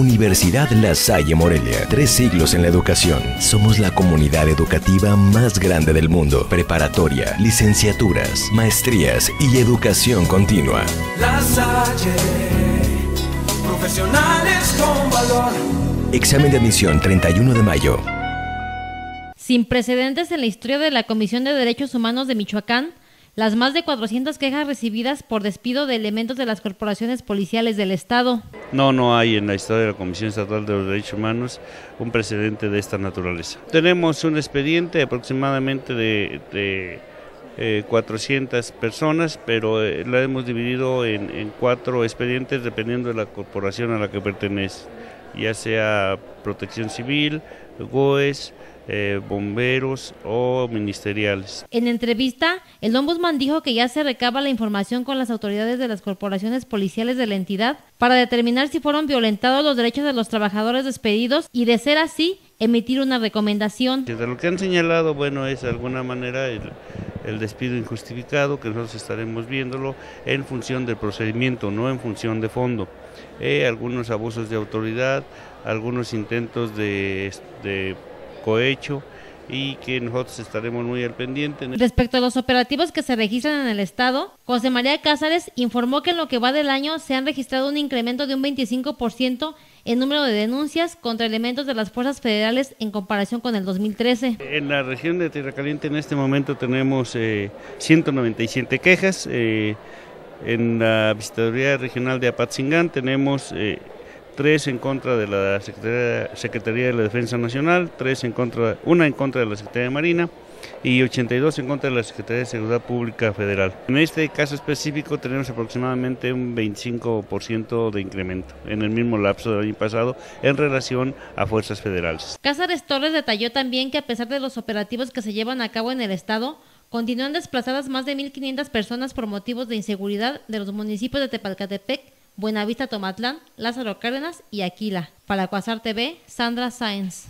Universidad La Salle Morelia. Tres siglos en la educación. Somos la comunidad educativa más grande del mundo. Preparatoria, licenciaturas, maestrías y educación continua. La Salle, profesionales con valor. Examen de admisión 31 de mayo. Sin precedentes en la historia de la Comisión de Derechos Humanos de Michoacán, las más de 400 quejas recibidas por despido de elementos de las corporaciones policiales del Estado. No, no hay en la historia de la Comisión Estatal de los Derechos Humanos un precedente de esta naturaleza. Tenemos un expediente aproximadamente de, 400 eh, personas, pero eh, la hemos dividido en, en cuatro expedientes dependiendo de la corporación a la que pertenece, ya sea Protección Civil, GOES, eh, bomberos o ministeriales. En entrevista, el ombudsman dijo que ya se recaba la información con las autoridades de las corporaciones policiales de la entidad para determinar si fueron violentados los derechos de los trabajadores despedidos y de ser así, emitir una recomendación. De lo que han señalado, bueno, es de alguna manera el, despido injustificado, que nosotros estaremos viéndolo en función del procedimiento, no en función de fondo. Eh, algunos abusos de autoridad, algunos intentos de cohecho y que nosotros estaremos muy al pendiente. Respecto a los operativos que se registran en el Estado, José María Cázares informó que en lo que va del año se han registrado un incremento de un 25% en número de denuncias contra elementos de las fuerzas federales en comparación con el 2013. En la región de Tierra Caliente en este momento tenemos 197 eh, quejas. Eh, en la Visitaduría Regional de Apatzingán tenemos eh, tres en contra de la Secretaría, de la Defensa Nacional, tres en contra, una en contra de la Secretaría de Marina y 82 en contra de la Secretaría de Seguridad Pública Federal. En este caso específico tenemos aproximadamente un 25% de incremento en el mismo lapso del año pasado en relación a fuerzas federales. Cázares Torres detalló también que a pesar de los operativos que se llevan a cabo en el estado, continúan desplazadas más de 1.500 personas por motivos de inseguridad de los municipios de Tepalcatepec, Buenavista Tomatlán, Lázaro Cárdenas y Aquila. Para Cuasar TV, Sandra Sáenz.